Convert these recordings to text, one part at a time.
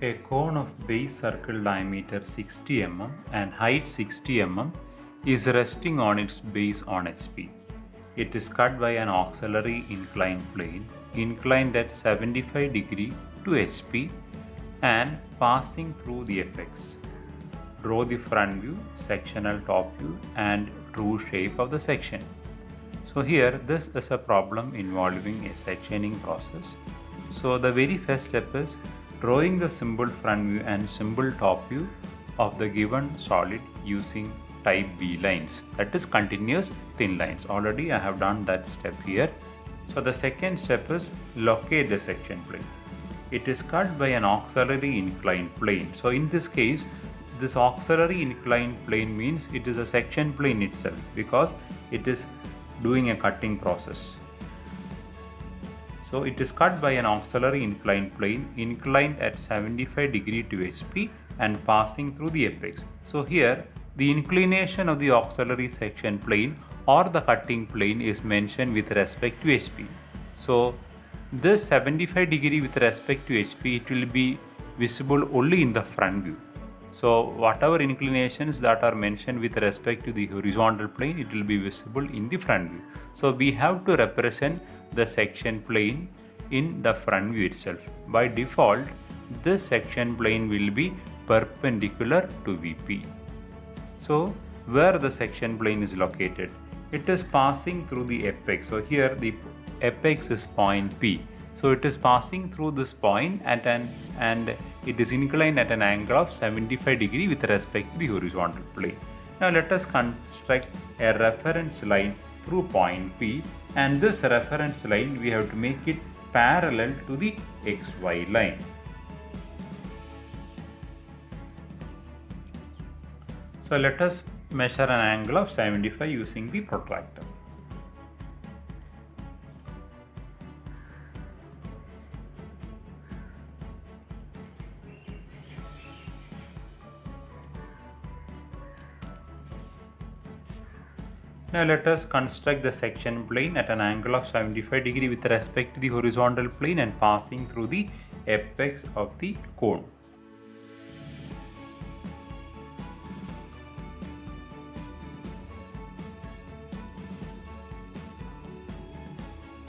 A cone of base circle diameter 60 mm and height 60 mm is resting on its base on HP. It is cut by an auxiliary inclined plane inclined at 75 degree to HP and passing through the apex. Draw the front view, sectional top view and true shape of the section. So here this is a problem involving a sectioning process. So the very first step is drawing the symbol front view and symbol top view of the given solid using type B lines that is continuous thin lines. Already I have done that step here. So the second step is locate the section plane. It is cut by an auxiliary inclined plane. So in this case this auxiliary inclined plane means it is a section plane itself because it is doing a cutting process. So it is cut by an auxiliary inclined plane inclined at 75 degree to HP and passing through the apex. So here the inclination of the auxiliary section plane or the cutting plane is mentioned with respect to HP. So this 75 degree with respect to HP it will be visible only in the front view. So whatever inclinations that are mentioned with respect to the horizontal plane it will be visible in the front view. So we have to represent the section plane in the front view itself. By default, this section plane will be perpendicular to VP. So, where the section plane is located? It is passing through the apex. So, here the apex is point P. So, it is passing through this point at an and it is inclined at an angle of 75 degree with respect to the horizontal plane. Now, let us construct a reference line through point P and this reference line we have to make it parallel to the xy line. So let us measure an angle of 75 using the protractor. Now let us construct the section plane at an angle of 75 degree with respect to the horizontal plane and passing through the apex of the cone.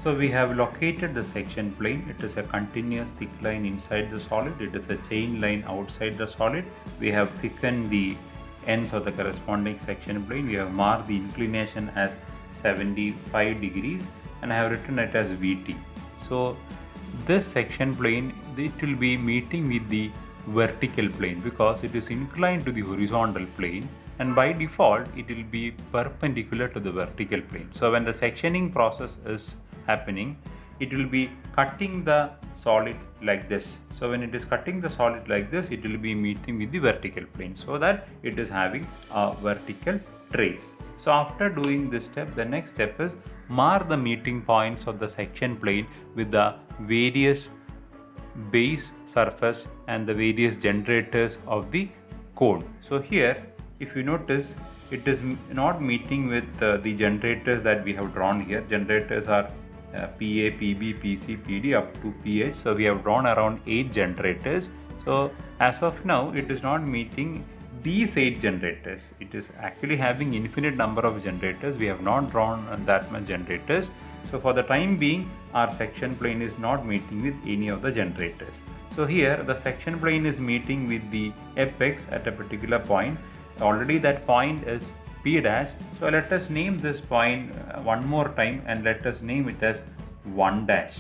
So we have located the section plane. It is a continuous thick line inside the solid. It is a chain line outside the solid. We have thickened the ends of the corresponding section plane. We have marked the inclination as 75 degrees and I have written it as VT. So this section plane it will be meeting with the vertical plane because it is inclined to the horizontal plane and by default it will be perpendicular to the vertical plane. So when the sectioning process is happening it will be cutting the solid like this. So when it is cutting the solid like this, it will be meeting with the vertical plane so that it is having a vertical trace. So after doing this step, the next step is mark the meeting points of the section plane with the various base surface and the various generators of the cone. So here, if you notice, it is not meeting with uh, the generators that we have drawn here. Generators are uh, PA, PB, PC, PD up to PH. So we have drawn around 8 generators. So as of now, it is not meeting these 8 generators. It is actually having infinite number of generators. We have not drawn that much generators. So for the time being, our section plane is not meeting with any of the generators. So here the section plane is meeting with the apex at a particular point. Already that point is p dash. So let us name this uh, one more time and let us name it as 1 dash.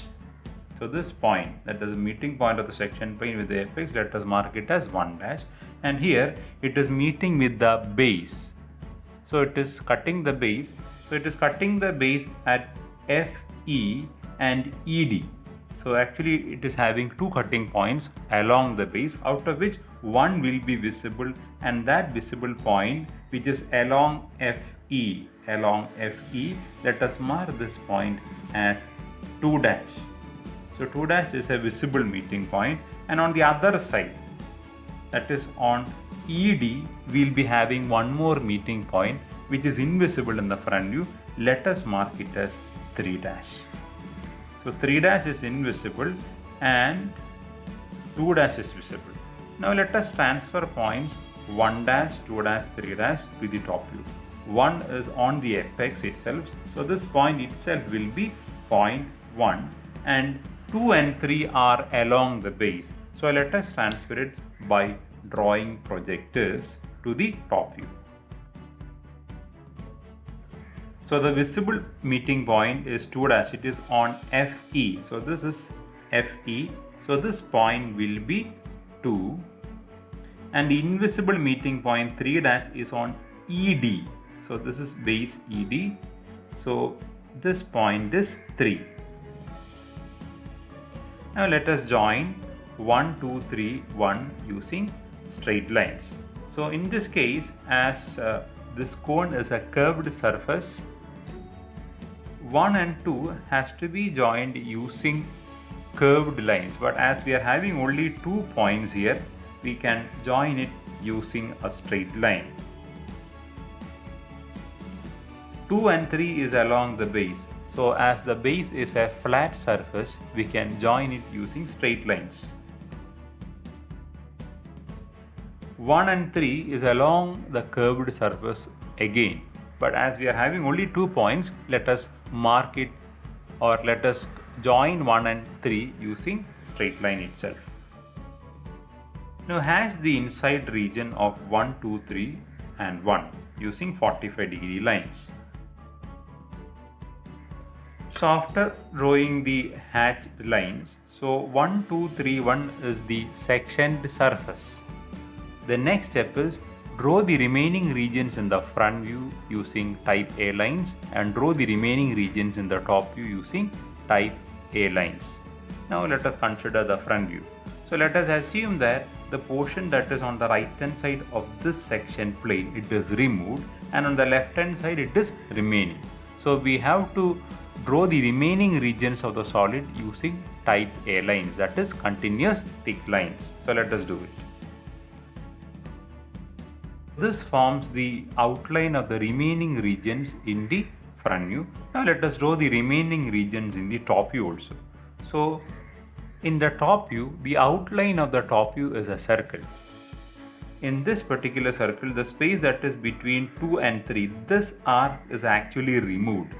So this point that is the meeting point of the section plane with the apex let us mark it as 1 dash and here it is meeting with the base. So it is cutting the base. So it is cutting the base at FE and ED. So actually it is having two cutting points along the base out of which one will be visible and that visible point which is along FE along FE let us mark this point as 2 dash. So 2 dash is a visible meeting point and on the other side that is on ED we will be having one more meeting point which is invisible in the front view let us mark it as 3 dash. So 3 dash is invisible and 2 dash is visible. Now let us transfer points 1 dash, 2 dash, 3 dash to the top view. 1 is on the apex itself. So this point itself will be point 1 and 2 and 3 are along the base. So let us transfer it by drawing projectors to the top view. So the visible meeting point is 2 dash, it is on FE. So this is FE. So this point will be 2 and the invisible meeting point 3 dash is on ED. So this is base ED. So this point is 3. Now let us join 1, 2, 3, 1 using straight lines. So in this case as uh, this cone is a curved surface 1 and 2 has to be joined using curved lines but as we are having only two points here we can join it using a straight line. 2 and 3 is along the base. So as the base is a flat surface, we can join it using straight lines. 1 and 3 is along the curved surface again. But as we are having only two points, let us mark it or let us join 1 and 3 using straight line itself. Now has the inside region of 1, 2, 3 and 1 using 45 degree lines. So after drawing the hatch lines, so 1, 2, 3, 1 is the sectioned surface. The next step is draw the remaining regions in the front view using type A lines and draw the remaining regions in the top view using type A lines. Now let us consider the front view. So let us assume that the portion that is on the right hand side of this section plane it is removed and on the left hand side it is remaining. So we have to draw the remaining regions of the solid using type A lines that is continuous thick lines. So let us do it. This forms the outline of the remaining regions in the front view. Now let us draw the remaining regions in the top view also. So in the top view, the outline of the top view is a circle. In this particular circle, the space that is between 2 and 3, this arc is actually removed.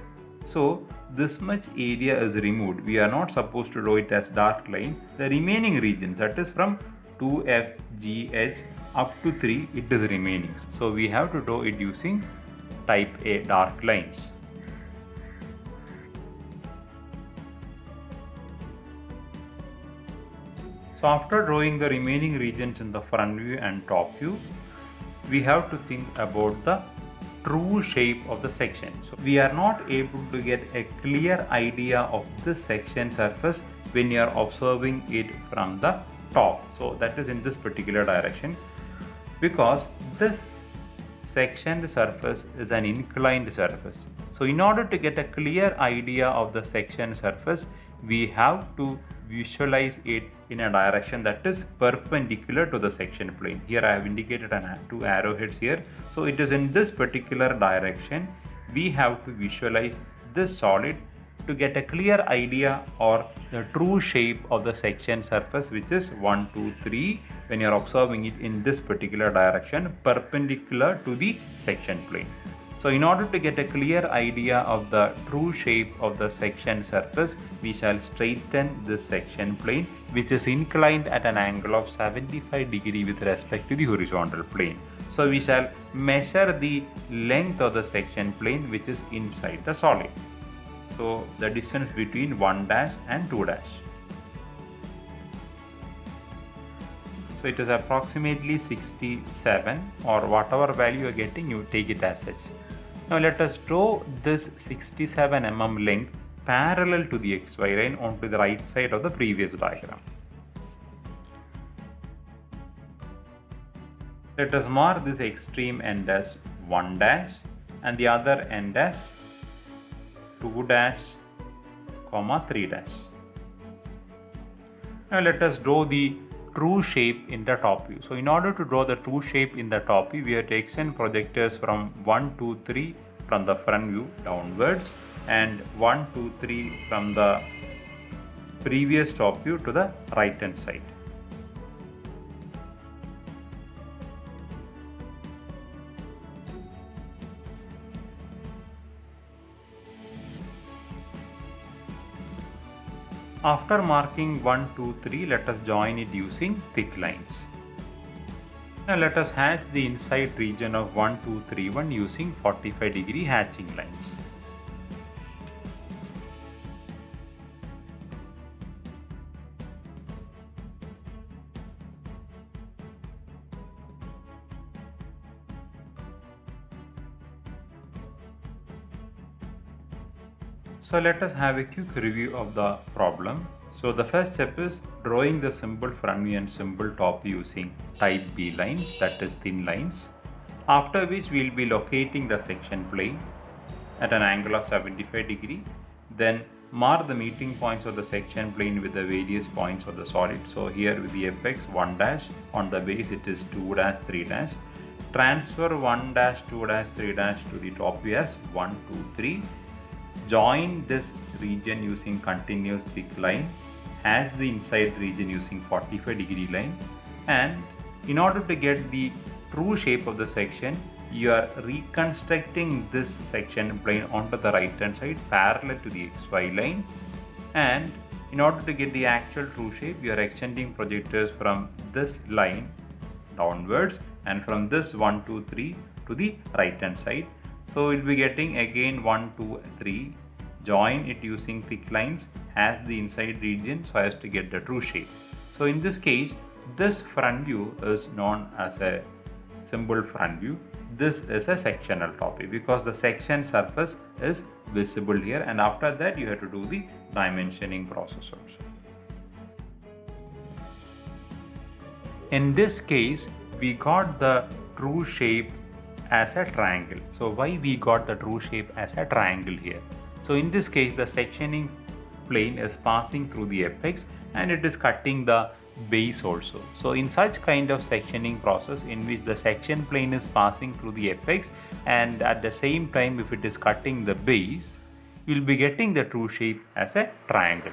So this much area is removed. We are not supposed to draw it as dark line. The remaining regions that is from 2F, GH up to 3 it is remaining. So we have to draw it using type A dark lines. So after drawing the remaining regions in the front view and top view, we have to think about the true shape of the section. So we are not able to get a clear idea of the section surface when you are observing it from the top. So that is in this particular direction because this sectioned surface is an inclined surface. So in order to get a clear idea of the section surface, we have to visualize it in a direction that is perpendicular to the section plane. Here I have indicated an, two arrowheads here. So it is in this particular direction we have to visualize this solid to get a clear idea or the true shape of the section surface which is 1, 2, 3 when you are observing it in this particular direction perpendicular to the section plane. So in order to get a clear idea of the true shape of the section surface, we shall straighten this section plane which is inclined at an angle of 75 degree with respect to the horizontal plane. So we shall measure the length of the section plane which is inside the solid. So the distance between 1 dash and 2 dash. So it is approximately 67 or whatever value you are getting you take it as such. Now let us draw this 67 mm length parallel to the xy line onto the right side of the previous diagram. Let us mark this extreme end as 1 dash and the other end as 2 dash comma 3 dash. Now let us draw the true shape in the top view. So in order to draw the true shape in the top view, we have to extend projectors from 1, 2, 3 from the front view downwards and 1, 2, 3 from the previous top view to the right hand side. After marking 1, 2, 3, let us join it using thick lines. Now let us hatch the inside region of 1, 2, 3, 1 using 45 degree hatching lines. So let us have a quick review of the problem. So the first step is drawing the symbol front view and symbol top using type B lines that is thin lines. After which we will be locating the section plane at an angle of 75 degree. Then mark the meeting points of the section plane with the various points of the solid. So here with the apex 1 dash, on the base it is 2 dash 3 dash. Transfer 1 dash 2 dash 3 dash to the top view as 1 2 3 join this region using continuous thick line as the inside region using 45 degree line and in order to get the true shape of the section you are reconstructing this section plane onto the right hand side parallel to the xy line. And in order to get the actual true shape you are extending projectors from this line downwards and from this 1 2 3 to the right hand side so we'll be getting again 1, 2, 3. Join it using thick lines as the inside region so as to get the true shape. So in this case, this front view is known as a symbol front view. This is a sectional topic because the section surface is visible here and after that you have to do the dimensioning process also. In this case, we got the true shape as a triangle. So why we got the true shape as a triangle here? So in this case the sectioning plane is passing through the apex and it is cutting the base also. So in such kind of sectioning process in which the section plane is passing through the apex and at the same time if it is cutting the base, you will be getting the true shape as a triangle.